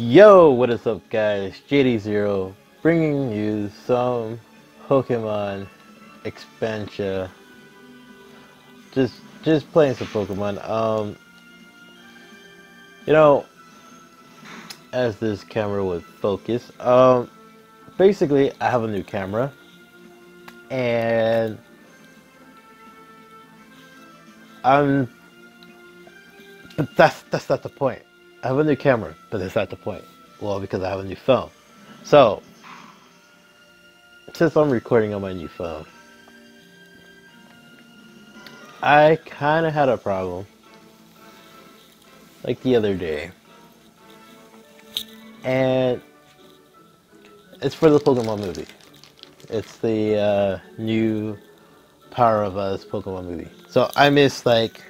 Yo, what is up guys? JD0 bringing you some Pokemon expansion. Just just playing some Pokemon. Um you know as this camera would focus, um basically I have a new camera and I'm but that's that's not the point. I have a new camera, but that's not the point. Well, because I have a new phone. So, since I'm recording on my new phone, I kind of had a problem. Like the other day. And it's for the Pokemon movie. It's the uh, new Power of Us Pokemon movie. So I missed like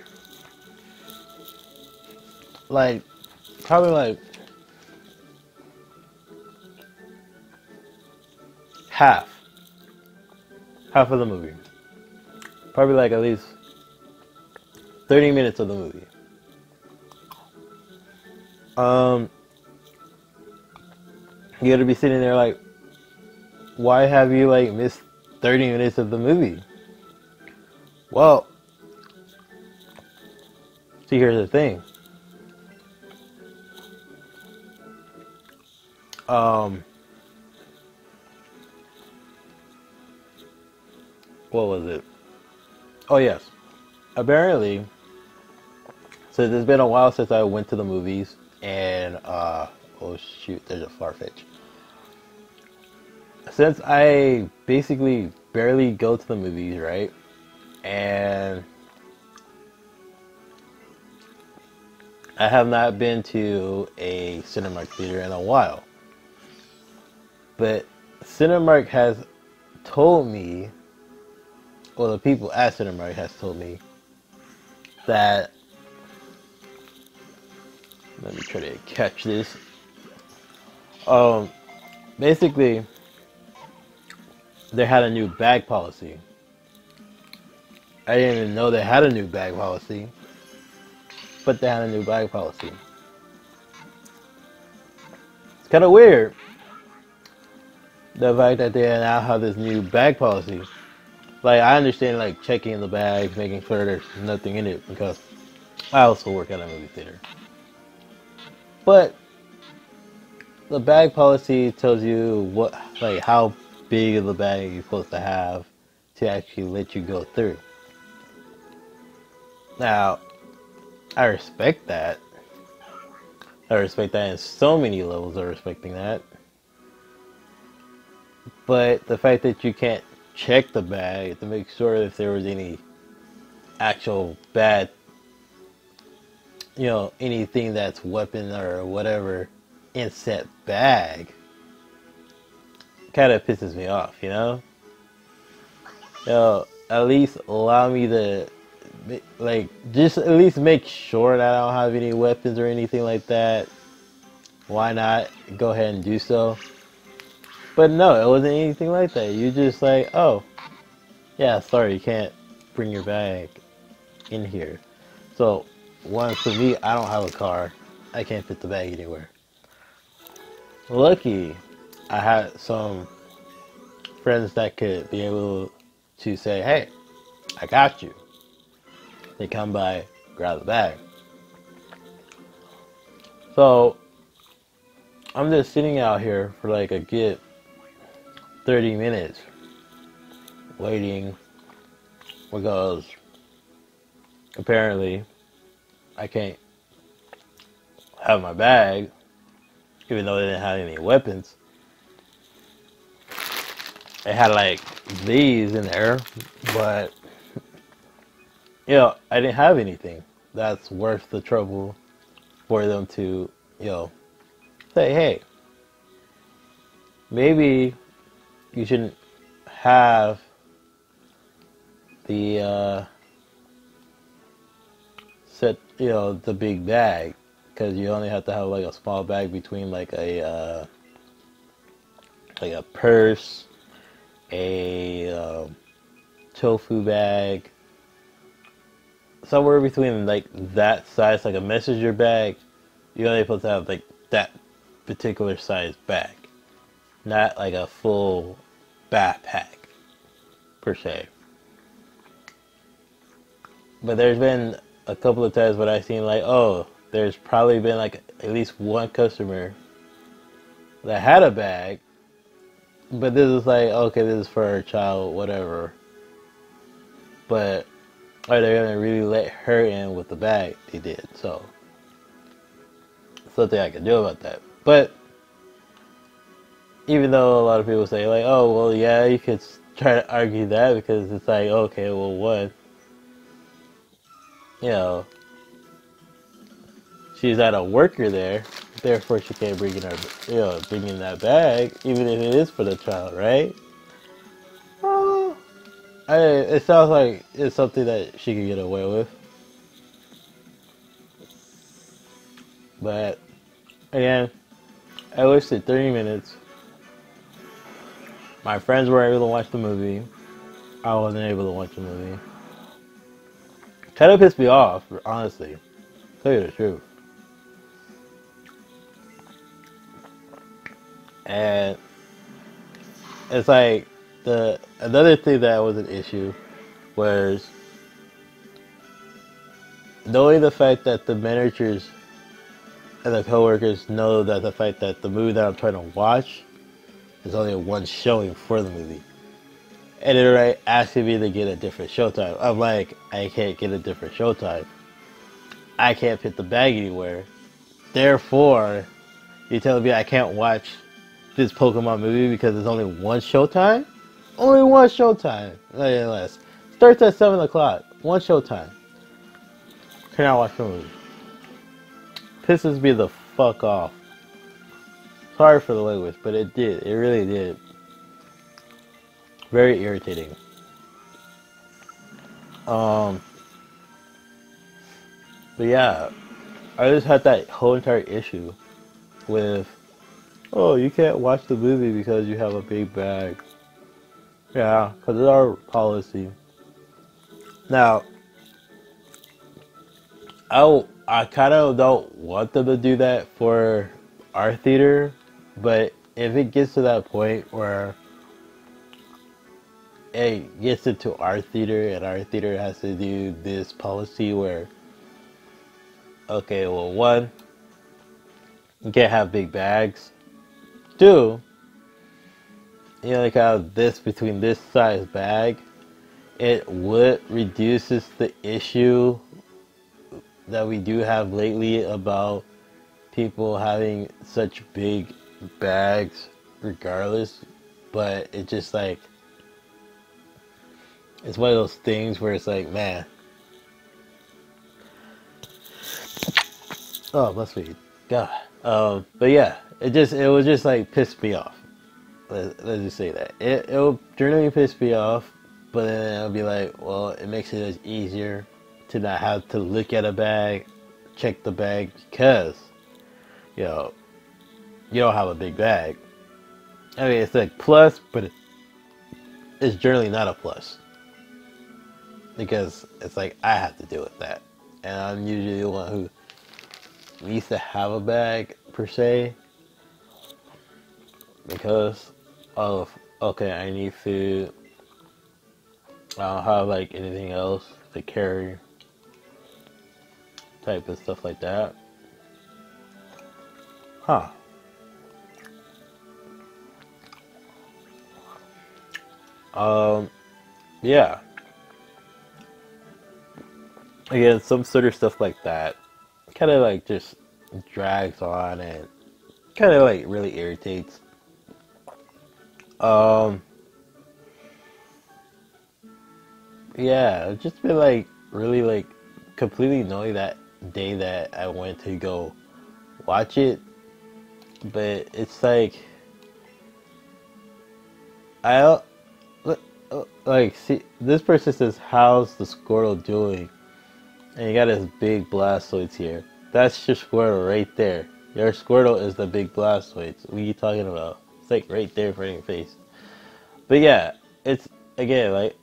like probably like half. Half of the movie. Probably like at least 30 minutes of the movie. Um you gotta be sitting there like why have you like missed 30 minutes of the movie? Well see here's the thing Um, what was it? Oh yes, apparently. So it's been a while since I went to the movies, and uh, oh shoot, there's a Farfetch. Since I basically barely go to the movies, right, and I have not been to a cinema theater in a while. But Cinemark has told me, or the people at Cinemark has told me, that let me try to catch this. Um, basically, they had a new bag policy. I didn't even know they had a new bag policy, but they had a new bag policy. It's kind of weird the fact that they now have this new bag policy. Like I understand like checking the bags, making sure there's nothing in it because I also work at a movie theater. But the bag policy tells you what like how big of the bag you're supposed to have to actually let you go through. Now, I respect that. I respect that in so many levels of respecting that. But the fact that you can't check the bag to make sure if there was any actual bad, you know, anything that's weapon or whatever in set bag kind of pisses me off, you know? You know, at least allow me to, like, just at least make sure that I don't have any weapons or anything like that. Why not go ahead and do so? But no, it wasn't anything like that. You just like, oh, yeah, sorry, you can't bring your bag in here. So, one, for me, I don't have a car. I can't fit the bag anywhere. Lucky, I had some friends that could be able to say, hey, I got you. They come by, grab the bag. So, I'm just sitting out here for like a good 30 minutes waiting because apparently I can't have my bag even though they didn't have any weapons. They had like these in there, but you know, I didn't have anything that's worth the trouble for them to, you know, say, hey, maybe you shouldn't have the uh, set, you know, the big bag because you only have to have like a small bag between like a uh, like a purse, a uh, tofu bag, somewhere between like that size, like a messenger bag. You're only supposed to have like that particular size bag, not like a full backpack per se. But there's been a couple of times when I've seen like, oh, there's probably been like at least one customer that had a bag, but this is like, okay, this is for a child, whatever. But are they gonna really let her in with the bag? They did, so something I can do about that. But even though a lot of people say like, oh well, yeah, you could try to argue that because it's like, okay, well, what, you know, she's not a worker there, therefore she can't bring in her, you know, bring in that bag, even if it is for the child, right? Well, I, it sounds like it's something that she could get away with. But again, I wasted 30 minutes. My friends were able to watch the movie. I wasn't able to watch the movie. Kind of pissed me off, honestly. Tell you the truth. And it's like the another thing that was an issue was knowing the fact that the managers and the coworkers know that the fact that the movie that I'm trying to watch is only one showing for the movie. And they're right asking me to get a different showtime. I'm like, I can't get a different showtime. I can't put the bag anywhere. Therefore, you're telling me I can't watch this Pokemon movie because there's only one showtime? Only one showtime. Less. Starts at 7 o'clock. One showtime. Can I watch the movie? Pisses me the fuck off. Sorry for the language, but it did. It really did. Very irritating. Um, but yeah, I just had that whole entire issue with oh, you can't watch the movie because you have a big bag. Yeah, because it's our policy. Now, I, I kind of don't want them to do that for our theater, but if it gets to that point where it gets into our theater and our theater has to do this policy where, okay, well, one, you can't have big bags. Do, you know, like how this between this size bag, it would reduces the issue that we do have lately about people having such big bags regardless. But it just like it's one of those things where it's like man. Oh must be god. Um but yeah it just it was just like pissed me off. Let, let's just say that. It it'll generally piss me off, but then it'll be like, well, it makes it easier to not have to look at a bag, check the bag because you know you don't have a big bag. I mean, it's like plus, but it's generally not a plus because it's like I have to deal with that, and I'm usually the one who needs to have a bag per se because of okay, I need food. I don't have like anything else to carry, type of stuff like that. Huh. Um, yeah. Again, some sort of stuff like that kind of like just drags on and kind of like really irritates um, yeah, just been like really like completely annoyed that day that I went to go watch it, but it's like I like see this person says how's the Squirtle doing, and you got his big Blastoise here. That's your Squirtle right there. Your Squirtle is the big Blastoise. What are you talking about? It's like right there in your face. But yeah, it's again like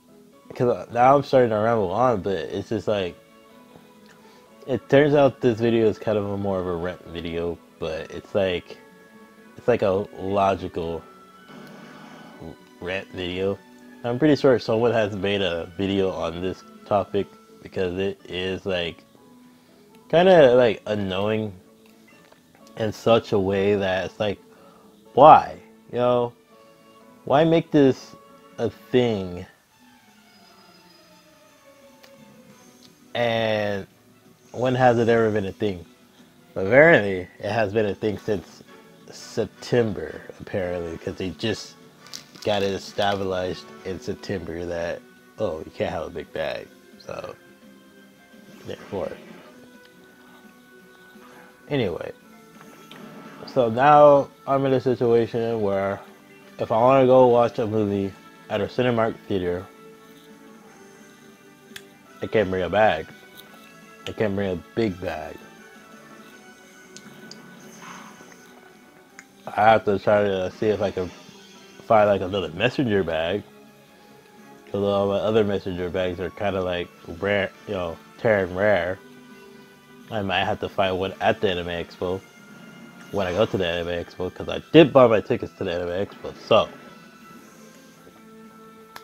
because now I'm starting to ramble on, but it's just like it turns out this video is kind of a more of a rent video, but it's like it's like a logical rant video. I'm pretty sure someone has made a video on this topic because it is like kind of like annoying in such a way that it's like, why? You know, why make this a thing? And when has it ever been a thing? Apparently, it has been a thing since September, apparently, because they just got it stabilized in September that, oh, you can't have a big bag. So, therefore. Anyway, so now I'm in a situation where if I want to go watch a movie at a Cinemark theater, I can't bring a bag. I can't bring a big bag. I have to try to see if I can find like another messenger bag. Because all my other messenger bags are kind of like rare, you know, tearing rare. I might have to find one at the Anime Expo when I go to the Anime Expo because I did buy my tickets to the Anime Expo. So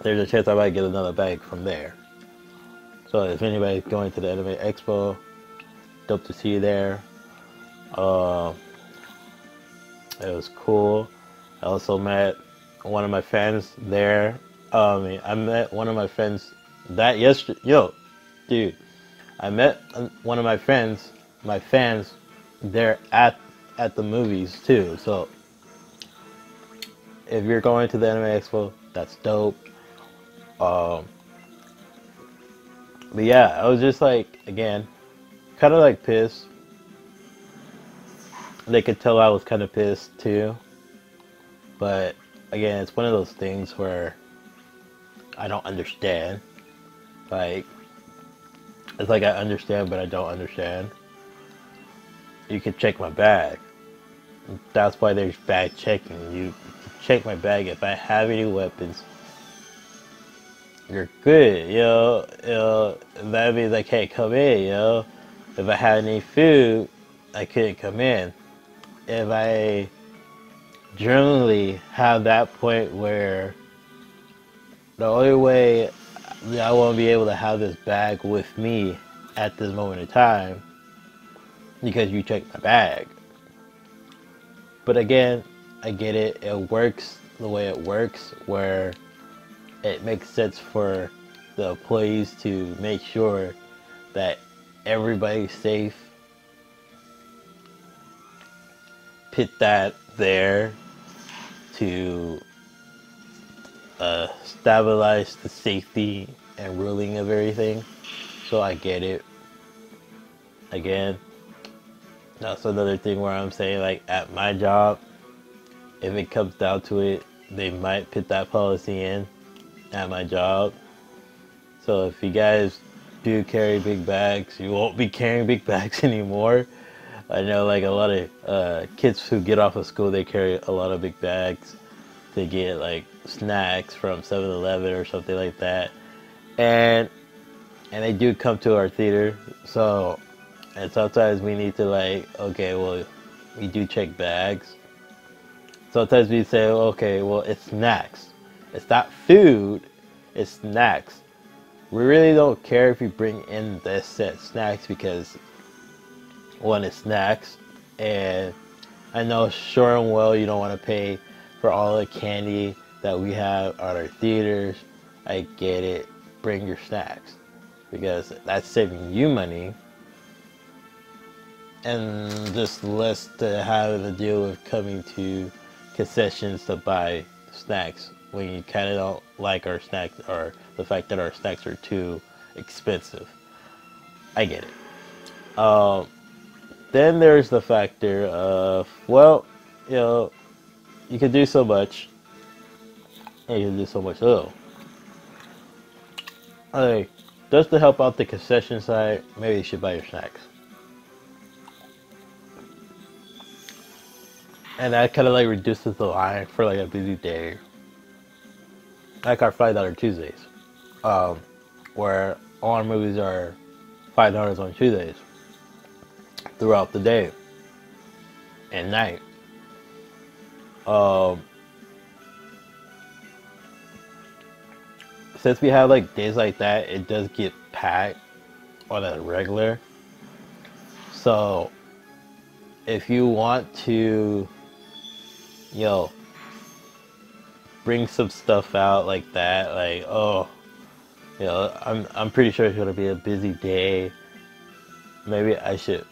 there's a chance I might get another bag from there. So if anybody's going to the Anime Expo, dope to see you there. Uh, it was cool. I also met one of my fans there. Um, I met one of my friends that yesterday. Yo, dude, I met one of my friends, my fans, there at at the movies too. So if you're going to the Anime Expo, that's dope. Um, but yeah, I was just like, again, kind of like pissed. They could tell I was kind of pissed too. But again, it's one of those things where I don't understand. Like, it's like I understand, but I don't understand. You can check my bag. That's why there's bag checking. You check my bag if I have any weapons you're good, yo. Yo, that means I can't come in, yo. If I had any food, I couldn't come in. If I generally have that point where the only way I won't be able to have this bag with me at this moment in time because you checked my bag. But again, I get it. It works the way it works where it makes sense for the employees to make sure that everybody's safe. Put that there to uh, stabilize the safety and ruling of everything. So I get it. Again, that's another thing where I'm saying, like, at my job, if it comes down to it, they might put that policy in at my job. So if you guys do carry big bags, you won't be carrying big bags anymore. I know like a lot of uh, kids who get off of school, they carry a lot of big bags They get like snacks from 7-Eleven or something like that. And and they do come to our theater. So and sometimes we need to like, okay, well, we do check bags. Sometimes we say, okay, well, it's snacks. It's not food, it's snacks. We really don't care if you bring in this set snacks because one it's snacks and I know sure and well you don't want to pay for all the candy that we have at our theaters. I get it. Bring your snacks because that's saving you money and just less to have to deal with coming to concessions to buy snacks when you kind of don't like our snacks or the fact that our snacks are too expensive. I get it. Um, then there's the factor of, well, you know, you can do so much, and you can do so much little. Like, just to help out the concession side, maybe you should buy your snacks. And that kind of like reduces the line for like a busy day. Like our five dollar Tuesdays, um, where all our movies are five dollars on Tuesdays throughout the day and night. Um, since we have like days like that, it does get packed on a regular. So if you want to, you know, bring some stuff out like that, like oh, you know, I'm I'm pretty sure it's gonna be a busy day. Maybe I should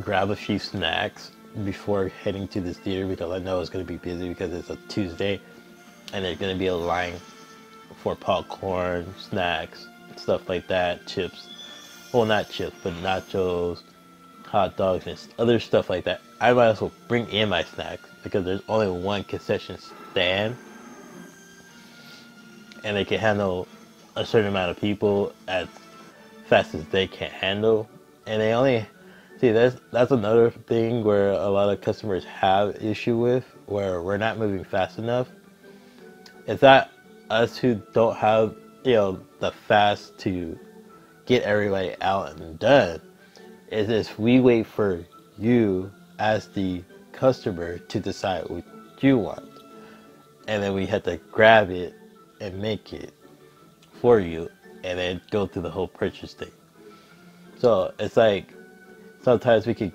grab a few snacks before heading to this theater because I know it's gonna be busy because it's a Tuesday, and there's gonna be a line for popcorn, snacks, stuff like that, chips. Well, not chips, but nachos, hot dogs, and other stuff like that. I might as well bring in my snacks because there's only one concession stand, and they can handle a certain amount of people as fast as they can handle. And they only see that's that's another thing where a lot of customers have issue with where we're not moving fast enough. It's that us who don't have you know the fast to get everybody out and done? Is if we wait for you as the customer to decide what you want. And then we have to grab it and make it for you and then go through the whole purchase thing. So it's like sometimes we could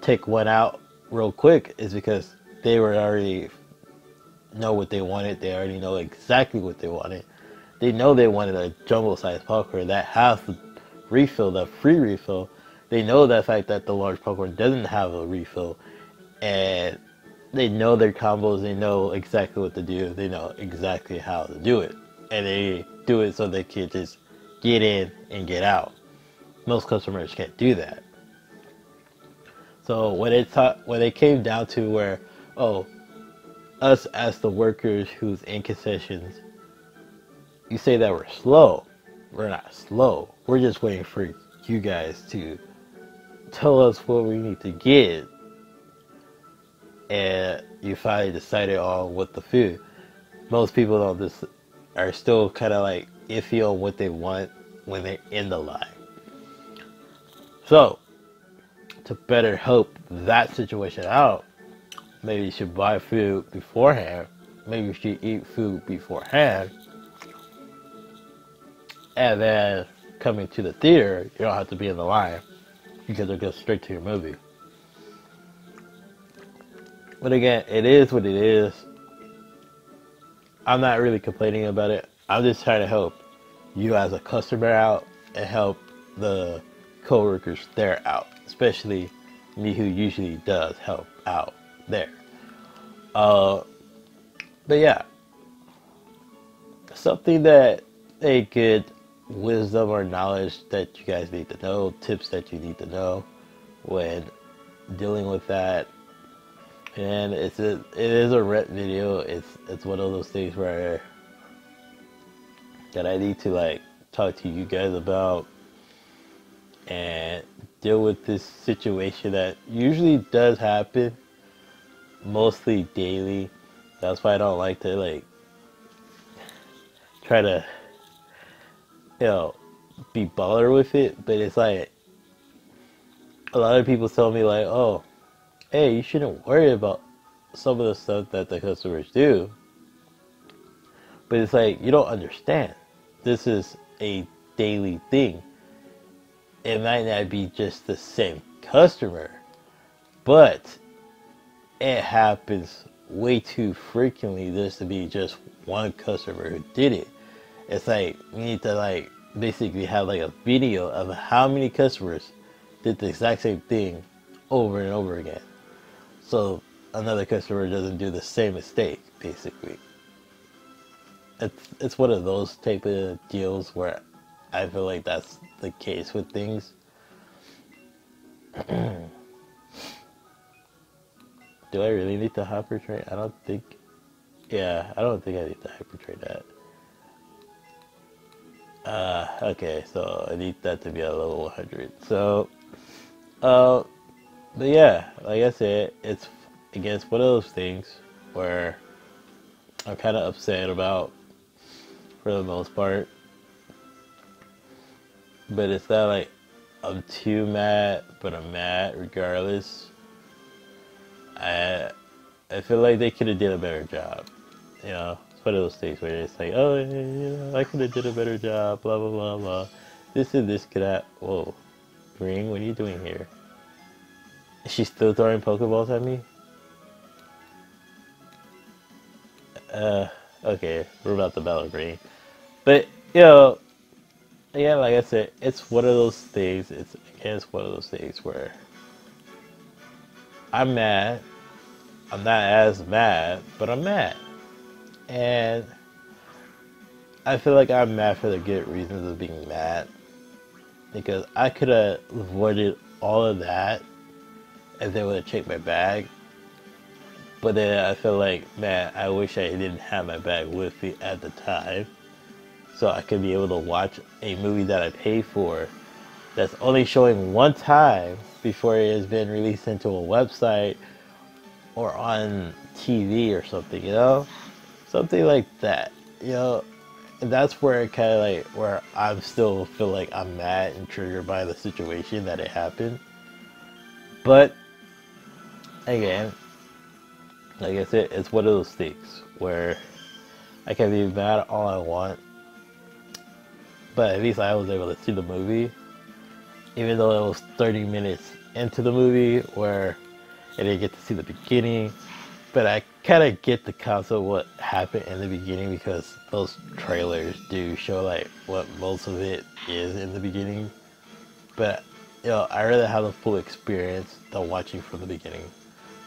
take one out real quick is because they were already know what they wanted. They already know exactly what they wanted. They know they wanted a jumbo sized popcorn that has the refill, the free refill. They know the fact that the large popcorn doesn't have a refill. And they know their combos. They know exactly what to do. They know exactly how to do it. And they do it so they can just get in and get out. Most customers can't do that. So when it when it came down to where, oh, us as the workers who's in concessions, you say that we're slow. We're not slow. We're just waiting for you guys to tell us what we need to get. And you finally decided on what the food. Most people don't just are still kind of like iffy on what they want when they're in the line. So, to better help that situation out, maybe you should buy food beforehand. Maybe you should eat food beforehand. And then coming to the theater, you don't have to be in the line because it'll go straight to your movie. But again, it is what it is. I'm not really complaining about it. I'm just trying to help you as a customer out and help the co-workers there out, especially me who usually does help out there. Uh, but yeah, something that a good wisdom or knowledge that you guys need to know, tips that you need to know when dealing with that. And it's a, it is a rent video. It's it's one of those things where that I need to like talk to you guys about and deal with this situation that usually does happen mostly daily. That's why I don't like to like try to you know be baller with it. But it's like a lot of people tell me like, oh, hey, you shouldn't worry about some of the stuff that the customers do. But it's like you don't understand. This is a daily thing. It might not be just the same customer, but it happens way too frequently just to be just one customer who did it. It's like we need to like basically have like a video of how many customers did the exact same thing over and over again. So another customer doesn't do the same mistake, basically. It's it's one of those type of deals where I feel like that's the case with things. Do I really need to hypertrain? I don't think. Yeah, I don't think I need to hypertrain that. Uh, okay, so I need that to be a level 100. So, uh, but yeah, like I said, it's again, it's one of those things where I'm kind of upset about for the most part. But it's not like I'm too mad, but I'm mad regardless. I I feel like they could have did a better job. You know, it's one of those things where it's like, oh, know, I could have did a better job, blah blah blah blah. This and this could have. Whoa, Ring, what are you doing here? Is she still throwing Pokeballs at me? Uh, okay, we're about to battle Green. But, you know, again, like I said, it's one of those things, it's, it's one of those things where I'm mad. I'm not as mad, but I'm mad. And I feel like I'm mad for the good reasons of being mad. Because I could have avoided all of that if they would have checked my bag. But then I feel like, man, I wish I didn't have my bag with me at the time. So I could be able to watch a movie that I pay for that's only showing one time before it has been released into a website or on TV or something, you know? Something like that. You know, and that's where it kind of like, where I'm still feel like I'm mad and triggered by the situation that it happened. But, again, like I said, it's one of those things where I can be mad all I want, but at least I was able to see the movie, even though it was 30 minutes into the movie where I didn't get to see the beginning, but I kind of get the concept of what happened in the beginning because those trailers do show like what most of it is in the beginning. But you know, I rather have the full experience than watching from the beginning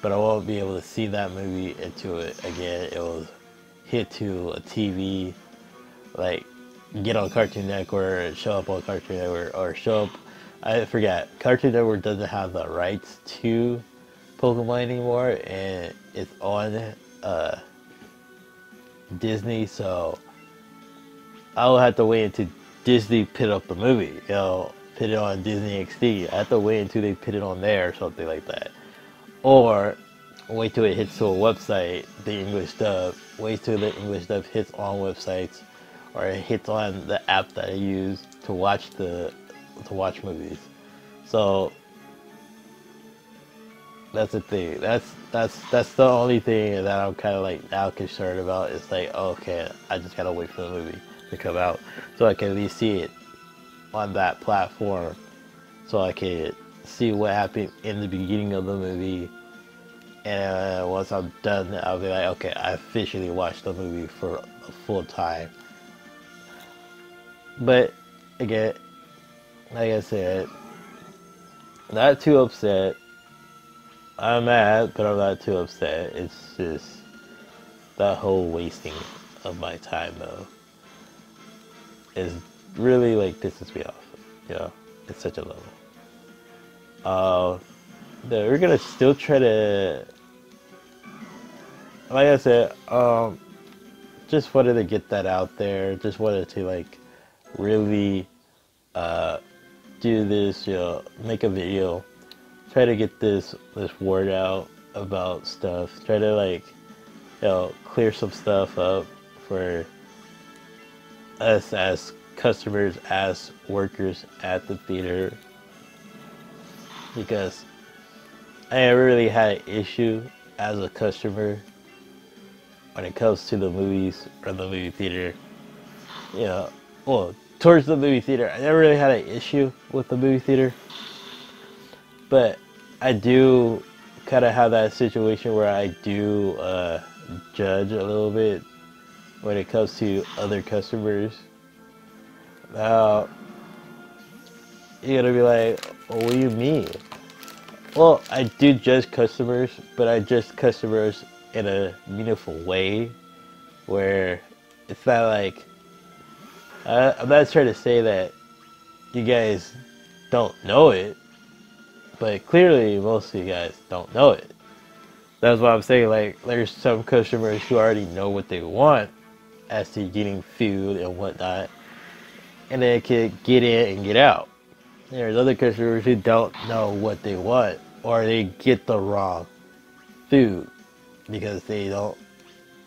but I won't be able to see that movie into it again. It was hit to a TV, like get on Cartoon Network, or show up on Cartoon Network, or show up. I forget. Cartoon Network doesn't have the rights to Pokemon anymore, and it's on uh, Disney, so I'll have to wait until Disney put up the movie. You know, put it on Disney XD. I have to wait until they put it on there or something like that or wait till it hits to a website, the English dub, wait till the English dub hits on websites, or it hits on the app that I use to watch the to watch movies. So that's the thing. That's that's that's the only thing that I'm kind of like now concerned about. It's like oh, okay, I just gotta wait for the movie to come out so I can at least see it on that platform, so I can see what happened in the beginning of the movie. And once I'm done, I'll be like, okay, I officially watched the movie for a full time. But again, like I said, not too upset. I'm mad, but I'm not too upset. It's just that whole wasting of my time, though, is really like pisses me off. You know, it's such a level. Uh, we're gonna still try to, like I said, um, just wanted to get that out there. Just wanted to like really uh, do this, you know, make a video, try to get this this word out about stuff. Try to like, you know, clear some stuff up for us as customers, as workers at the theater because I really had an issue as a customer when it comes to the movies or the movie theater. You know, well, towards the movie theater, I never really had an issue with the movie theater. But I do kind of have that situation where I do uh, judge a little bit when it comes to other customers. Now, you're gonna be like, what do you mean? Well, I do judge customers, but I judge customers in a meaningful way where it's not like I'm not trying to say that you guys don't know it, but clearly most of you guys don't know it. That's why I'm saying like there's some customers who already know what they want as to getting food and whatnot, and they can get in and get out. There's other customers who don't know what they want or they get the wrong food because they don't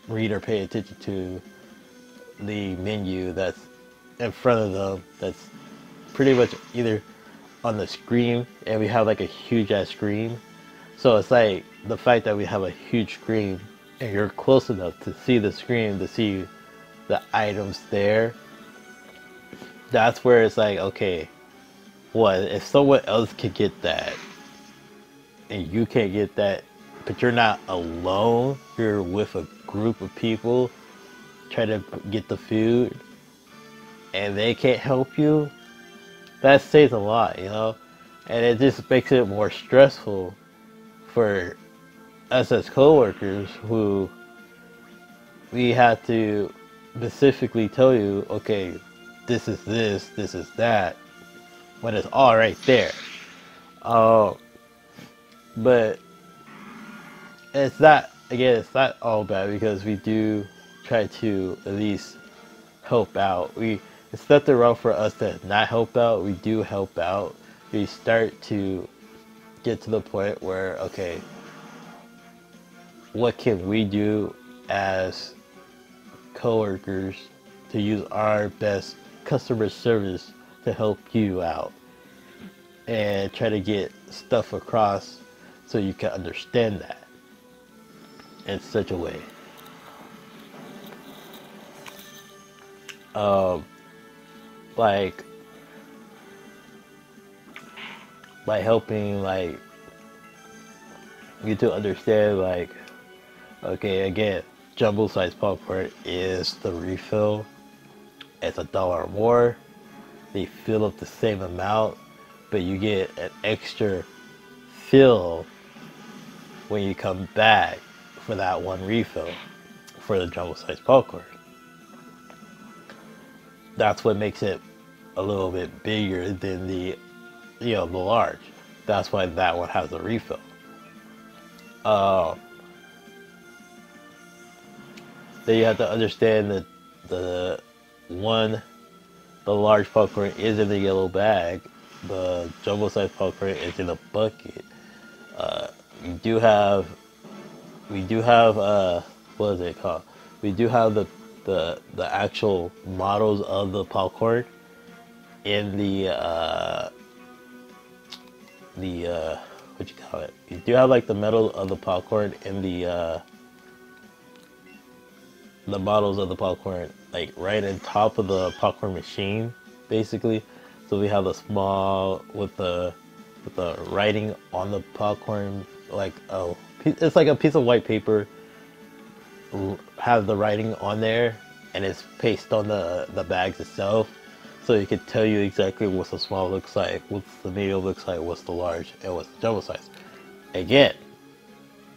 read or pay attention to the menu that's in front of them that's pretty much either on the screen and we have like a huge ass screen So it's like the fact that we have a huge screen and you're close enough to see the screen to see the items there. That's where it's like, okay, what if someone else could get that and you can't get that, but you're not alone, you're with a group of people trying to get the food and they can't help you, that says a lot, you know? And it just makes it more stressful for us as coworkers who we have to specifically tell you, okay, this is this, this is that, when it's all right there. Uh, but it's not, again, it's not all bad because we do try to at least help out. We It's nothing wrong for us to not help out. We do help out. We start to get to the point where, okay, what can we do as coworkers to use our best customer service to help you out and try to get stuff across so you can understand that in such a way. Um, like by helping like you to understand like okay again jumbo size popcorn is the refill. It's a dollar more. They fill up the same amount but you get an extra fill when you come back for that one refill for the jumbo size popcorn that's what makes it a little bit bigger than the you know the large. That's why that one has a refill. Uh, then you have to understand that the one the large popcorn is in the yellow bag. The jumbo size popcorn is in a bucket. Uh, we do have we do have uh what is it called? We do have the the the actual models of the popcorn in the uh the uh what you call it? You do have like the metal of the popcorn in the uh the models of the popcorn like right on top of the popcorn machine basically. So we have the small with the with the writing on the popcorn like oh it's like a piece of white paper have the writing on there and it's pasted on the the bags itself so it can tell you exactly what the small looks like what the medium looks like what's the large and what's the double size. Again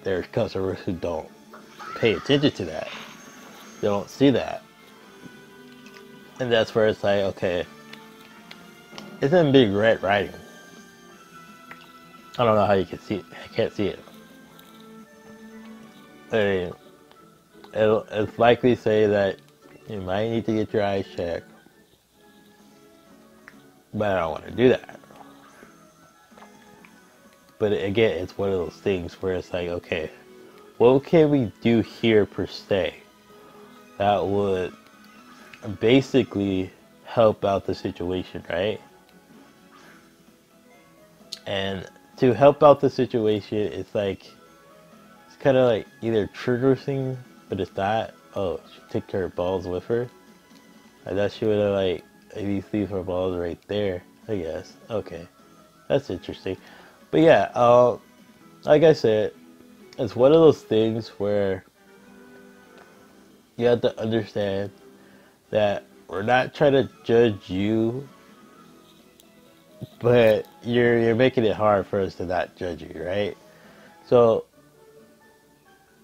there's customers who don't pay attention to that. They don't see that. And that's where it's like okay it's in big red writing. I don't know how you can see it I can't see it. I mean, it'll, it's likely say that you might need to get your eyes checked, but I don't want to do that. But again, it's one of those things where it's like, okay, what can we do here per se that would basically help out the situation, right? And to help out the situation, it's like it's kind of like either trigger thing, but it's that, Oh, she took her balls with her. I thought she would have like maybe leave her balls right there. I guess. Okay, that's interesting. But yeah, uh, like I said, it's one of those things where you have to understand that we're not trying to judge you, but you're you're making it hard for us to not judge you, right? So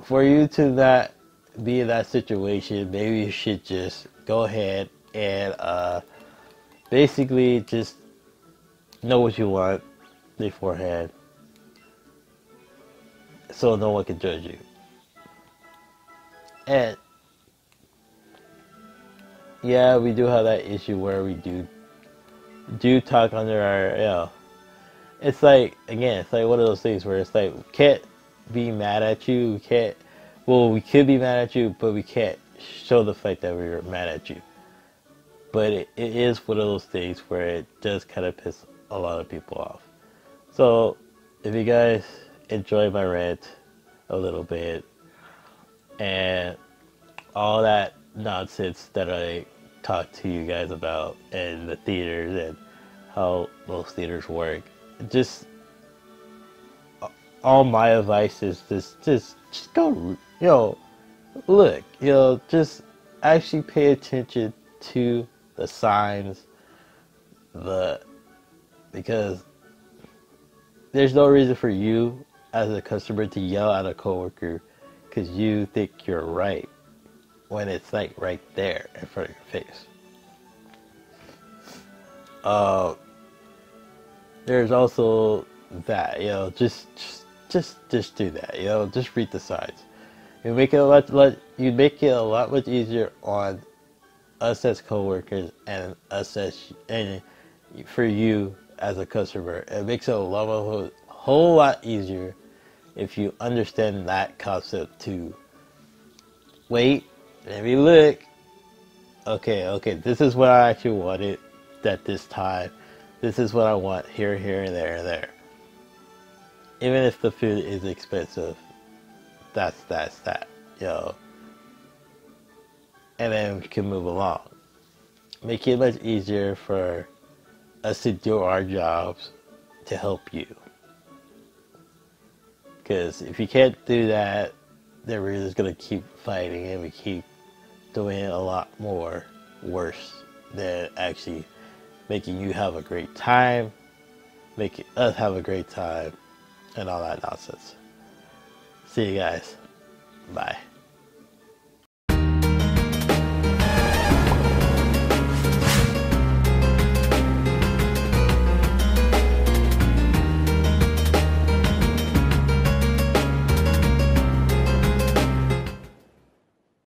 for you to not be in that situation, maybe you should just go ahead and uh, basically just know what you want beforehand so no one can judge you. And yeah, we do have that issue where we do do talk under our you know it's like again, it's like one of those things where it's like can't be mad at you. Can't. Well, we could be mad at you, but we can't show the fact that we are mad at you. But it, it is one of those things where it does kind of piss a lot of people off. So, if you guys, enjoy my rant a little bit and all that nonsense that I talked to you guys about in the theaters and how most theaters work. Just all my advice is just just just go know look you know just actually pay attention to the signs the because there's no reason for you as a customer to yell at a coworker because you think you're right when it's like right there in front of your face. Uh, there's also that you know just just just just do that you know just read the signs. You make it a lot, lot you make it a lot much easier on us as coworkers and us as and for you as a customer. It makes it a lot, a whole lot easier if you understand that concept too. Wait, let me look. Okay, okay, this is what I actually wanted at this time. This is what I want here, here, and there, and there. Even if the food is expensive, that's that's that, you know. And then we can move along. Make it much easier for us to do our jobs to help you. Because if you can't do that, then we're just going to keep fighting and we keep doing a lot more worse than actually making you have a great time, making us have a great time, and all that nonsense. See you guys. Bye.